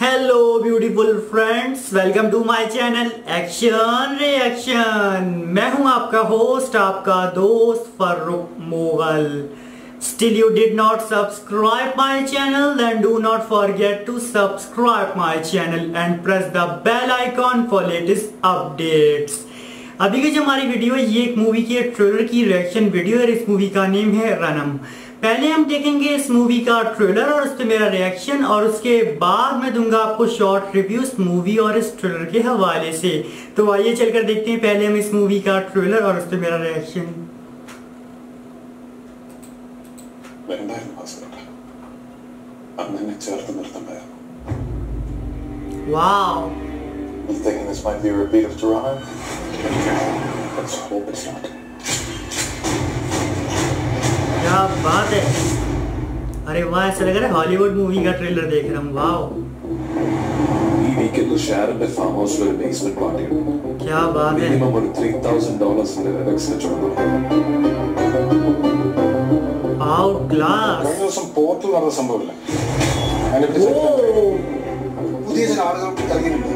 Hello beautiful friends welcome to my channel action reaction मैं हूँ आपका होस्ट आपका दोस्त Farrukh Mughal still you did not subscribe my channel then do not forget to subscribe my channel and press the bell icon for latest updates अभी की जो हमारी video है ये एक मूवी की ट्रेलर की रिएक्शन वीडियो है इस मूवी का नेम है रनम पहले हम देखेंगे इस मूवी का ट्रेलर और उस पर मेरा रिएक्शन और उसके बाद मैं दूँगा आपको शॉर्ट रिव्यू इस मूवी और इस ट्रेलर के हवाले से. तो आइए चलकर देखते हैं पहले हम इस मूवी का ट्रेलर और उस पर मेरा reaction Wow. You thinking this might be a repeat of Toronto. Let's hope it's not. क्या बात है अरे वाह ऐसा लग रहा है हॉलीवुड मूवी का ट्रेलर देख रहा वाओ। वाह EV किलो शहर में फार्म हाउस में बेसमेंट पार्टी क्या बात है मिनिमम और 3000 डॉलर्स मेरे रेक्स में छोड़ आउट ग्लास കഴിഞ്ഞ ദിവസം പോർട്ടിൽ നടന്ന സംഭവമില്ല അതിനെ പറ്റി പുതിയ ചില ആളുകൾ ഇറങ്ങിയിട്ടുണ്ട്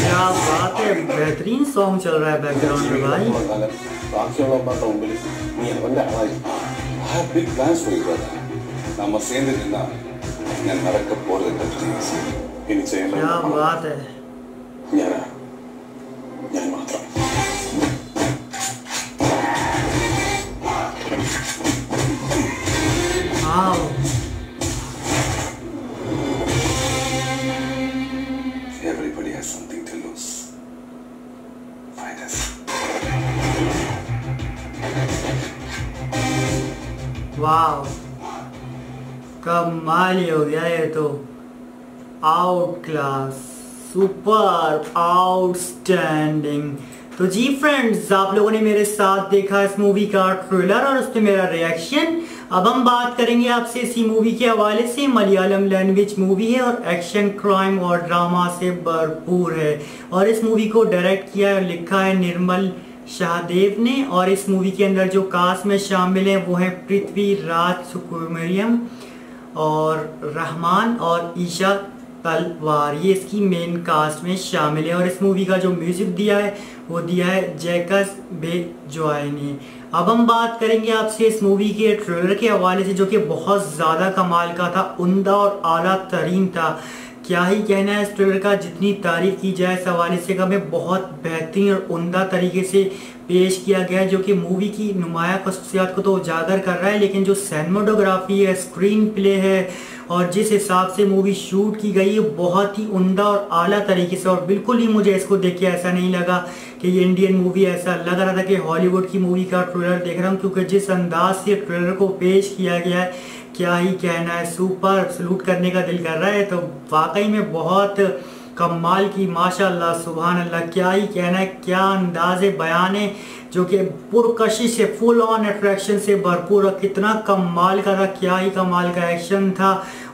क्या बात है बेहतरीन सॉन्ग चल रहा है बैकग्राउंड में भाई। நம்ம சேர்ந்து நின்னா என்ன நடக்க போறது பற்றி நிச்சயம் क्या बात है। वाह कमाल ही हो गया ये तो। आउट क्लास सुपर आउटस्टैंडिंग तो जी फ्रेंड्स आप लोगों ने मेरे साथ देखा इस मूवी का ट्रेलर और उस पर मेरा रिएक्शन अब हम बात करेंगे आपसे इसी मूवी के हवाले से। मलयालम लैंग्वेज मूवी है और एक्शन क्राइम और ड्रामा से भरपूर है। और इस मूवी को डायरेक्ट किया और लिखा है निर्मल शाहदेव ने और इस मूवी के अंदर जो कास्ट में शामिल हैं, वो हैं पृथ्वी राज सुकुमरियम और रहमान और ईशा तलवार। ये इसकी मेन कास्ट में शामिल है और इस मूवी का जो म्यूज़िक दिया है, वो दिया है जैकस बे जॉय ने अब हम बात करेंगे आपसे इस मूवी के ट्रेलर के हवाले से, जो कि बहुत ज़्यादा कमाल का था, उमदा और आला तरीन था। क्या ही कहना है इस ट्रेलर का, जितनी तारीफ़ की जाए इस हवाले से का है बहुत बेहतरीन और उमदा तरीके से पेश किया गया है, जो कि मूवी की नुमाया खसूसियात को तो उजागर कर रहा है, लेकिन जो सैनमोटोग्राफी है, स्क्रीन प्ले है, और जिस हिसाब से मूवी शूट की गई है, बहुत ही उमदा और आला तरीके से, और बिल्कुल ही मुझे इसको देख के ऐसा नहीं लगा कि ये इंडियन मूवी ऐसा लग रहा था कि हॉलीवुड की मूवी का ट्रेलर देख रहा हूँ, क्योंकि जिस अंदाज से ट्रेलर को पेश किया गया है, क्या ही कहना है सुपर सलूट करने का दिल कर रहा है तो वाकई में बहुत कमाल की, माशाल्लाह सुबहान अल्लाह क्या ही कहना है, क्या अंदाज, बयान है जो कि पुरकशी से फुल ऑन अट्रैक्शन से भरपूर कितना कमाल का था, क्या ही कमाल का एक्शन था।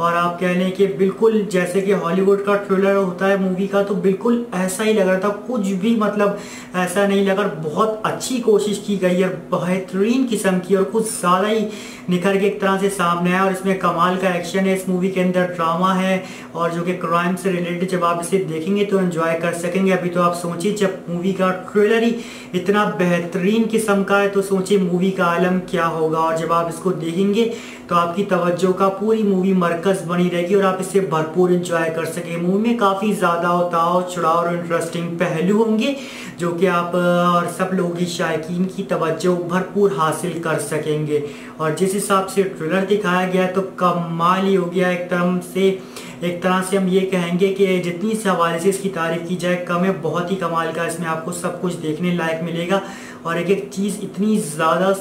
और आप कह लें कि बिल्कुल जैसे कि हॉलीवुड का ट्रेलर होता है मूवी का तो बिल्कुल ऐसा ही लग रहा था। कुछ भी मतलब ऐसा नहीं लगा बहुत अच्छी कोशिश की गई और बेहतरीन किस्म की और कुछ ज़्यादा ही निखर के एक तरह से सामने आया और इसमें कमाल का एक्शन है। इस मूवी के अंदर ड्रामा है और जो कि क्राइम से रिलेटेड जब आप इसे देखेंगे तो एंजॉय कर सकेंगे। अभी तो आप सोचिए, जब मूवी का ट्रेलर ही इतना बेहतरीन किस्म का है तो सोचिए मूवी का आलम क्या होगा? और जब आप इसको देखेंगे तो आपकी तवज्जो का पूरी मूवी मरकज बनी रहेगी और आप इसे भरपूर इंजॉय कर सके। मूवी में काफ़ी ज़्यादा उताव चढ़ाव और इंटरेस्टिंग पहलू होंगे जो कि आप और सब लोगों की शायकीन की तवज्जो भरपूर हासिल कर सकेंगे। और जिस हिसाब से ट्रेलर दिखाया गया तो कमाल ही हो गया एक तरह से, एक तरह से हम ये कहेंगे कि जितनी इस हवाले से इसकी तारीफ़ की जाए, कम है, बहुत ही कमाल का। इसमें आपको सब कुछ देखने लायक मिलेगा। और एक एक चीज़ इतनी ज़्यादा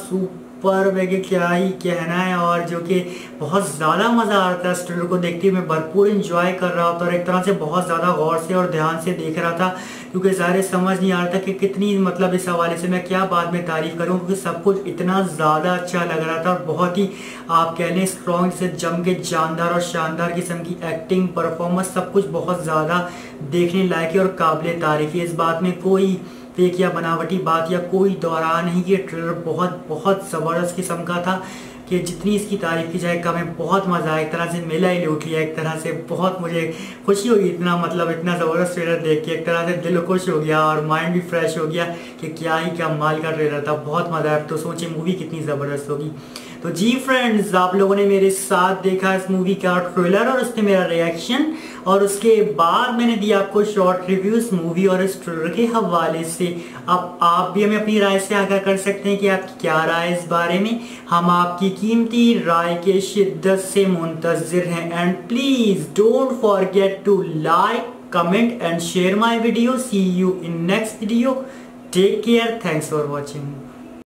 है कि क्या ही कहना है और जो कि बहुत ज़्यादा मज़ा आ रहा था ट्रेलर को देखते हुए मैं भरपूर इंजॉय कर रहा था और एक तरह से बहुत ज़्यादा गौर से और ध्यान से देख रहा था, क्योंकि ज़ाहिर समझ नहीं आ रहा था कि कितनी मतलब इस हवाले से मैं क्या बाद में तारीफ़ करूँ, क्योंकि सब कुछ इतना ज़्यादा अच्छा लग रहा था और बहुत ही, आप कह लें स्ट्रॉन्ग से जम के जानदार और शानदार किस्म की एक्टिंग परफॉर्मेंस सब कुछ बहुत ज़्यादा देखने लायक है और काबिल तारीफ़ है। इस बात में कोई फेक या बनावटी बात या कोई दौरा नहीं कि ट्रेलर बहुत बहुत ज़बरदस्त किस्म का था कि जितनी इसकी तारीफ़ की जाए कम है बहुत मज़ा आया। एक तरह से मेला ही लूट लिया एक तरह से बहुत मुझे खुशी हुई, इतना मतलब इतना ज़बरदस्त ट्रेलर देख के, एक तरह से दिल खुश हो गया और माइंड भी फ्रेश हो गया कि क्या ही, क्या माल का ट्रेलर था, बहुत मज़ा आया। तो सोचे मूवी कितनी ज़बरदस्त होगी। तो जी फ्रेंड्स आप लोगों ने मेरे साथ देखा इस मूवी का ट्रेलर और उस पर मेरा रिएक्शन और उसके बाद मैंने दिया आपको शॉर्ट रिव्यू इस मूवी और इस ट्रेलर के हवाले से। अब आप भी हमें अपनी राय से आगाह कर सकते हैं कि आपकी क्या राय इस बारे में। हम आपकी कीमती राय के शिद्दत से मुंतजर हैं। And please don't forget to like comment and share my video see you in next video take care thanks for watching